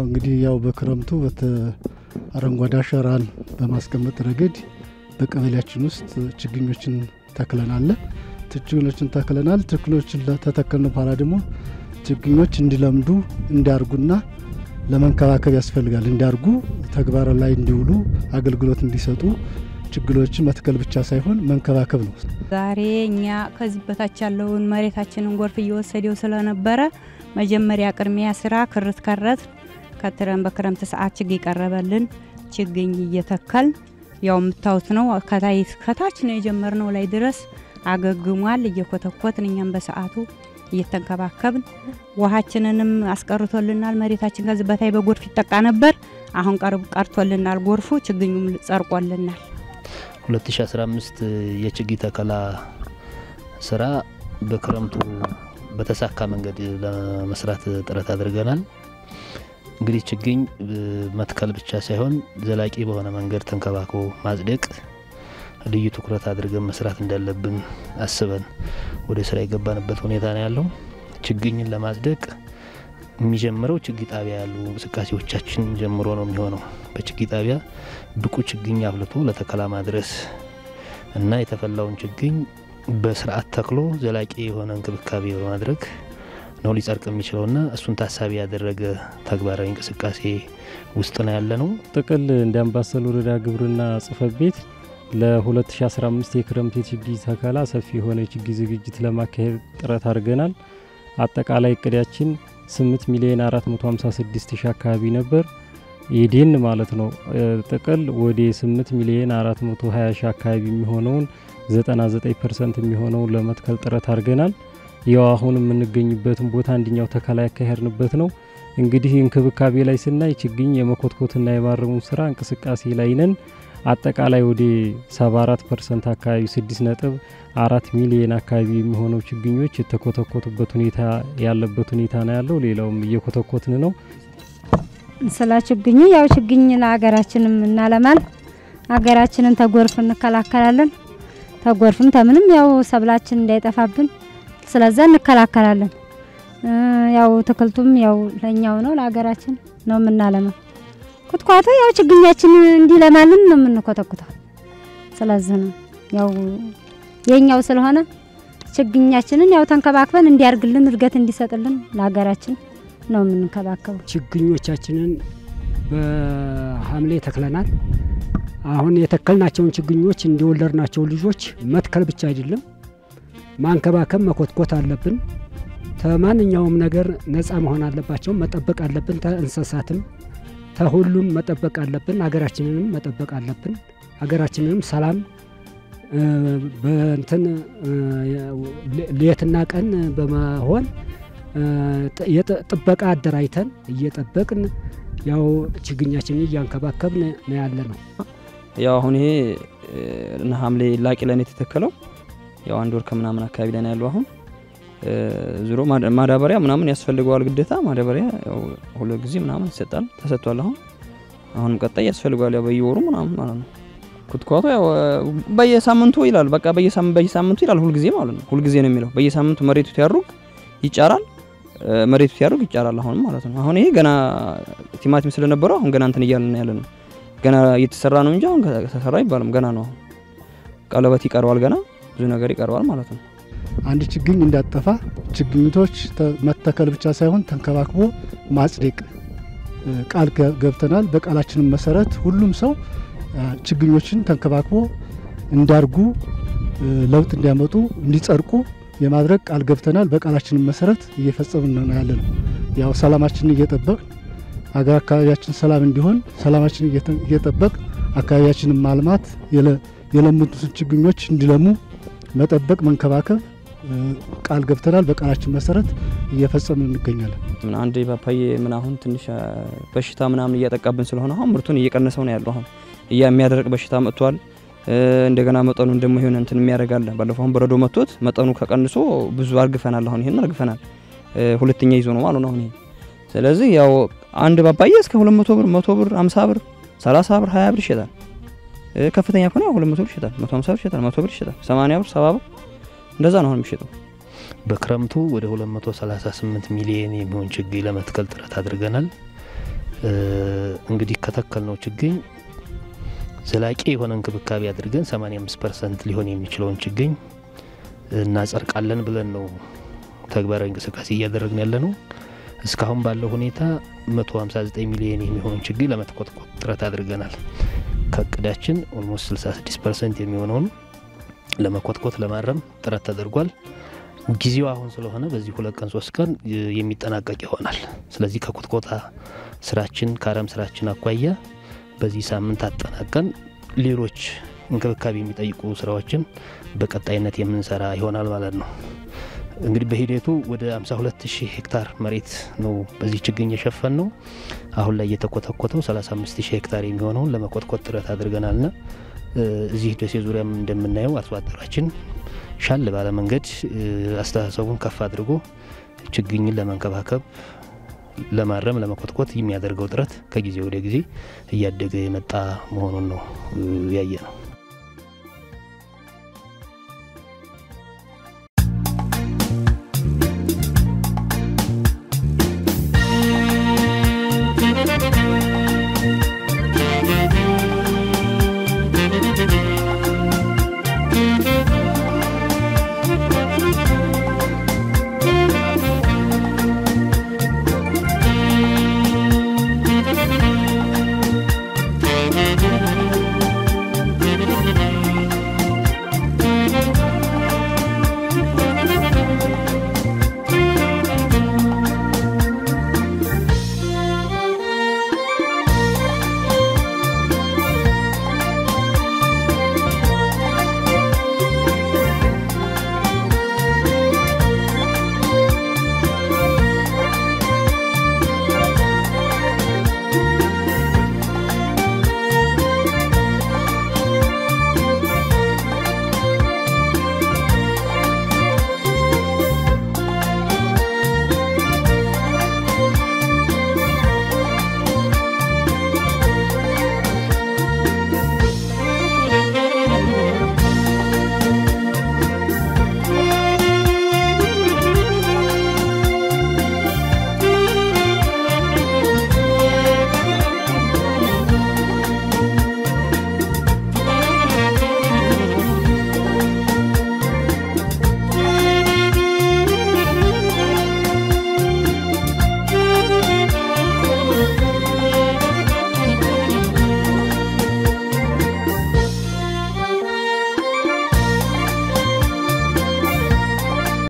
እንግዲህ ያው በክረምቱ አረንጓዴ አሻራን በማስቀመጥ ረገድ በቀበሌያችን ውስጥ ችግኞችን ተክለናል። ችግኞችን ተክለናል። ችግኞችን ተተከልን በኋላ ደግሞ ችግኞች እንዲለምዱ እንዲያርጉና ለመንከባከብ ያስፈልጋል። እንዲያርጉ ተግባር ላይ እንዲውሉ አገልግሎት እንዲሰጡ ችግኞችን መትከል ብቻ ሳይሆን መንከባከብ ነው። ዛሬ እኛ ከዚህ በታች ያለውን መሬታችንን ጎርፍ እየወሰደው ስለነበረ መጀመሪያ ቅድሚያ ስራ ክርት ከረት ከትረን በክረምት ሰዓት ችግኝ ቀረበልን። ችግኝ እየተከል ያው የምታዩት ነው። ከታች ነው የጀመርነው ላይ ድረስ አገግሟል። እየኮተኮትን እኛም በሰዓቱ እየተንከባከብን ውሃችንንም አስቀርቶልናል። መሬታችን ከዚህ በታይ በጎርፍ ይጠቃ ነበር። አሁን ቀርቶልናል ጎርፉ፣ ችግኙም ጸርቆልናል። 2015 የችግኝ ተከላ ስራ በክረምቱ በተሳካ መንገድ ለመስራት ጥረት አድርገናል። እንግዲህ ችግኝ መትከል ብቻ ሳይሆን ዘላቂ በሆነ መንገድ ተንከባክቦ ማጽደቅ ልዩ ትኩረት አድርገን መስራት እንዳለብን አስበን ወደ ስራ የገባንበት ሁኔታ ነው ያለው። ችግኝን ለማጽደቅ የሚጀምረው ችግኝ ጣቢያ ያሉ እንቅስቃሴዎቻችን ጀምሮ ነው የሚሆነው። በችግኝ ጣቢያ ብቁ ችግኝ አፍልቶ ለተከላ ማድረስ እና የተፈላውን ችግኝ በስርዓት ተክሎ ዘላቂ የሆነ እንክብካቤ በማድረግ ነው ሊጸድቅ የሚችለውና እሱን ታሳቢ ያደረገ ተግባራዊ እንቅስቃሴ ውስጥ ነው ያለ ነው። ጥቅል እንደ አምባሰል ወረዳ ግብርና ጽሕፈት ቤት ለ2015 የክረምት የችግኝ ተከላ ሰፊ የሆነ የችግኝ ዝግጅት ለማካሄድ ጥረት አድርገናል። አጠቃላይ እቅዳችን 8 ሚሊዮን 456 ሺህ አካባቢ ነበር። የዴን ማለት ነው። ጥቅል ወደ 8 ሚሊዮን 420 ሺህ አካባቢ የሚሆነውን 99 percent የሚሆነውን ለመትከል ጥረት አድርገናል። ያው አሁን የምንገኝበትን ቦታ አንደኛው ተከላ ያካሄድንበት ነው። እንግዲህ እንክብካቤ ላይ ስናይ ችግኝ የመኮትኮትና የማረሙን ስራ እንቅስቃሴ ላይ ነን። አጠቃላይ ወደ 74 percent አካባቢ 6 ነጥብ አራት ሚሊዮን አካባቢ የሚሆነው ችግኞች የተኮተኮቱበት ሁኔታ ያለበት ሁኔታ ነው ያለው። ሌላውም እየኮተኮትን ነው። ስለ ችግኙ ያው ችግኝ ለሀገራችንም እናለማል። ሀገራችንን ተጎርፍ እንከላከላለን። ተጎርፍም ተምንም ያው ሰብላችን እንዳይጠፋብን ስለዛ እንከላከላለን። ያው ትክልቱም ያው ለኛው ነው ለሀገራችን ነው የምናለማው። ኩትኳቶ ያው ችግኛችን እንዲለማልን ነው የምንኮተኩተው። ስለዚህ ነው ያው የኛው ስለሆነ ችግኛችንን ያው ተንከባክበን እንዲያርግልን እድገት እንዲሰጥልን ለሀገራችን ነው የምንከባከበው። ችግኞቻችንን በሐምሌ ተክለናል። አሁን የተከልናቸውን ችግኞች እንዲወለድናቸው ልጆች መትከል ብቻ አይደለም ማንከባከብ መኮትኮት አለብን። ከማንኛውም ነገር ነፃ መሆን አለባቸው። መጠበቅ አለብን። ተእንስሳትም ተሁሉም መጠበቅ አለብን። ሀገራችንንም መጠበቅ አለብን። ሀገራችንንም ሰላም በእንትን ሌትና ቀን በመሆን ጥበቃ አደራጅተን እየጠበቅን ያው ችግኛችንን እያንከባከብን ነው ያለ ነው። ያው አሁን ይሄ ሐምሌ ላቂ ነው የተተከለው። ያው አንድ ወር ከምናምን አካባቢ ላይ ያለው። አሁን ዙሮ ማዳበሪያ ምናምን ያስፈልገዋል ግዴታ ማዳበሪያ ሁለት ጊዜ ምናምን ይሰጣል ተሰጥቷል። አሁን አሁንም ቀጣይ ያስፈልገዋል ያው በየወሩ ምናምን ማለት ነው። ኩትኳቶ ያው በየሳምንቱ ይላል በቃ በየሳምንቱ ይላል ሁልጊዜ ማለት ነው። ሁልጊዜ ነው የሚለው በየሳምንቱ መሬቱ ሲያሩግ ይጫራል መሬቱ ሲያሩግ ይጫራል። አሁንም ማለት ነው። አሁን ይሄ ገና ቲማቲም ስለነበረው አሁን ገና እንትን እያልን ያለ ነው። ገና እየተሰራ ነው እንጂ አሁን ተሰራ አይባልም። ገና ነው። ቀለበት ይቀረዋል። ገና ብዙ ነገር ይቀረዋል ማለት ነው። አንድ ችግኝ እንዳጠፋ ችግኝቶች መተከል ብቻ ሳይሆን ተንከባክቦ ማጽደቅ ቃል ገብተናል። በቃላችንም መሰረት ሁሉም ሰው ችግኞችን ተንከባክቦ እንዲያርጉ፣ ለውጥ እንዲያመጡ፣ እንዲጸድቁ የማድረግ ቃል ገብተናል። በቃላችንም መሰረት እየፈጸምን ያለ ነው። ያው ሰላማችንን እየጠበቅ አገር አካባቢያችን ሰላም እንዲሆን ሰላማችንን እየጠበቅ አካባቢያችንን ማልማት የለሙትን ችግኞች እንዲለሙ መጠበቅ፣ መንከባከብ ቃል ገብተናል። በቃላችን መሰረት እየፈጸምን እንገኛለን። አንድ ፓፓዬ ምን አሁን ትንሽ በሽታ ምናምን እያጠቃብን ስለሆነ አሁን ምርቱን እየቀነሰው ነው ያለው። አሁን እያ የሚያደርቅ በሽታ መጥቷል። እንደገና መጠኑን ደግሞ የሆነ እንትን የሚያደርጋለ ባለፈው በረዶ መቶት መጠኑ ከቀንሶ ብዙ አርግፈናል። አሁን ይሄን አርግፈናል። ሁለተኛ ይዞ ነው ማለት ነው አሁን ይሄ። ስለዚህ ያው አንድ ባባዬ እስከ 200 ብር፣ 100 ብር፣ 50 ብር፣ 30 ብር፣ 20 ብር ይሸጣል። ከፍተኛ ከሆነ 200 ብር ይሸጣል፣ 150 ብር ይሸጣል፣ 100 ብር ይሸጣል፣ 80 ብር፣ 70 ብር እንደዛ ነው አሁን የሚሸጠው። በክረምቱ ወደ 238 ሚሊዮን የሚሆን ችግኝ ለመትከል ጥረት አድርገናል። እንግዲህ ከተከልነው ችግኝ ዘላቂ የሆነ እንክብካቤ አድርገን 85 percent ሊሆን የሚችለውን ችግኝ እናጸድቃለን ብለን ነው ተግባራዊ እንቅስቃሴ እያደረግን ያለነው። እስካሁን ባለው ሁኔታ 159 ሚሊዮን የሚሆን ችግኝ ለመትኮትኮት ጥረት አድርገናል። ከእቅዳችን almost 66 percent የሚሆነውን ለመኮትኮት ለማረም ጥረት ተደርጓል። ጊዜው አሁን ስለሆነ በዚህ ሁለት ቀን ሶስት ቀን የሚጠናቀቅ ይሆናል። ስለዚህ ከኮትኮታ ስራችን ከአረም ስራችን አኳያ በዚህ ሳምንት አጠናቀን ሌሎች እንክብካቤ የሚጠይቁ ስራዎችን በቀጣይነት የምንሰራ ይሆናል ማለት ነው። እንግዲህ በሂደቱ ወደ 52 ሺህ ሄክታር መሬት ነው በዚህ ችግኝ የሸፈን ነው። አሁን ላይ የተኮተኮተው 35 ሺህ ሄክታር የሚሆነውን ለመኮትኮት ጥረት አድርገናልና እዚህ ደሴ ዙሪያም እንደምናየው አርሶ አደራችን ሻል ባለ መንገድ አስተሳሰቡን ከፍ አድርጎ ችግኝን ለመንከባከብ ለማረም ለመኮትኮት የሚያደርገው ጥረት ከጊዜ ወደ ጊዜ እያደገ የመጣ መሆኑን ነው ያየ ነው።